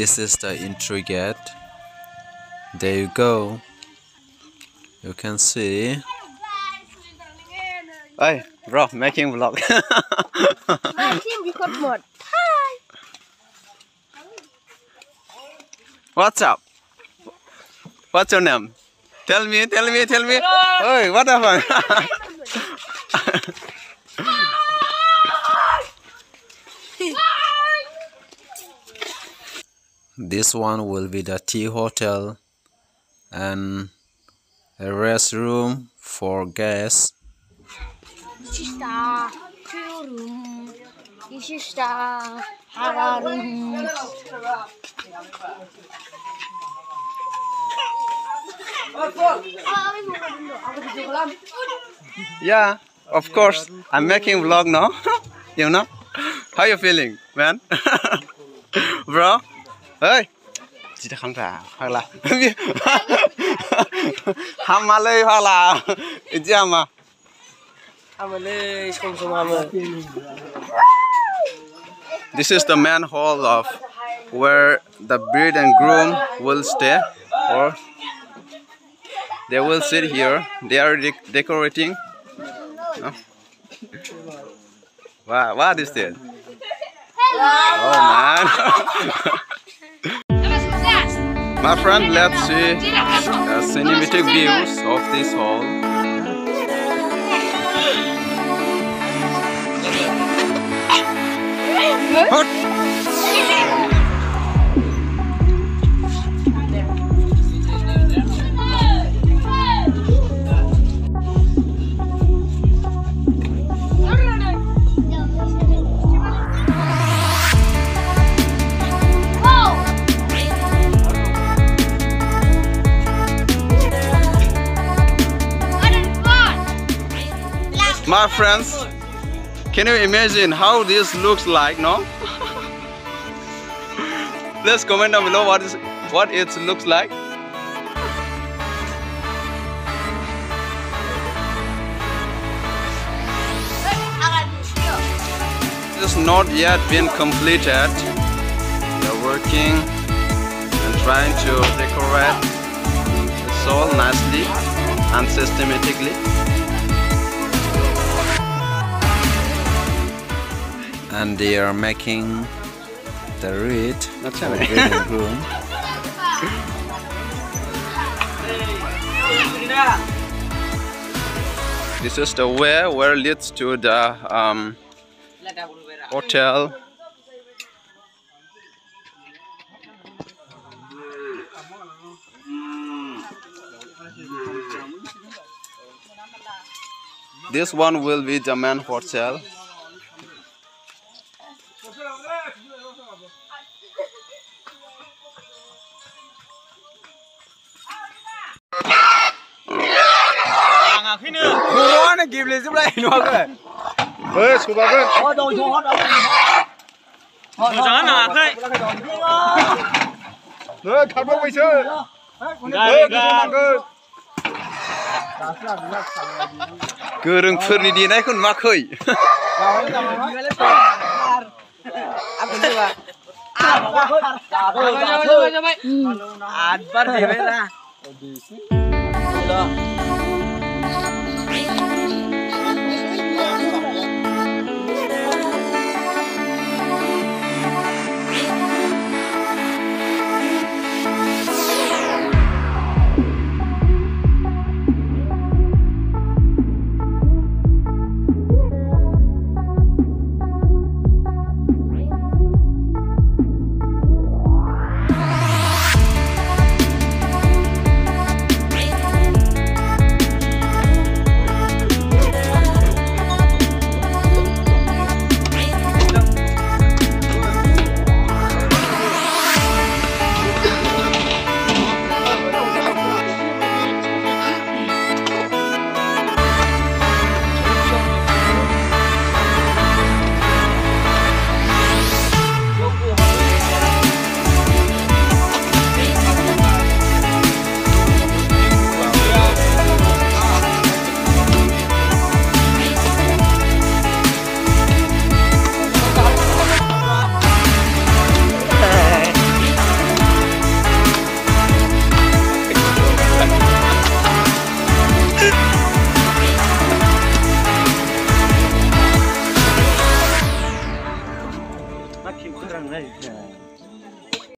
this is the intro yet. there you go. You can see. Hey bro making vlog. What's up? What's your name? Tell me tell me tell me. Hey what happened? this one will be the tea hotel and a restroom for guests. This is the two room. This is the hara room. Yeah, of course. I'm making vlog now. you know? How you feeling, man? Bro? Hey. Chỉ đã không ra, hoặc là Ham mà lê hoặc là Ý chứ mà Amale sum sum amo. This is the main hall of where the bride and groom will stay or they will sit here. They are dec- decorating. No? Wow, what is this? Oh man. My friend, let's see cinematic views of this hall. My friends, can you imagine how this looks like, no? Let's comment down below what is what it looks like. It's not yet been completed. They're working and trying to decorate the soul nicely and systematically. And they are making the reed for groom. This is the way where leads to the um, hotel. This one will be the main hotel. bao bây giờ Gai ơi cái số ba gai. cái गोरोंफोरनि देनायखौ नुवाखै Ad bắt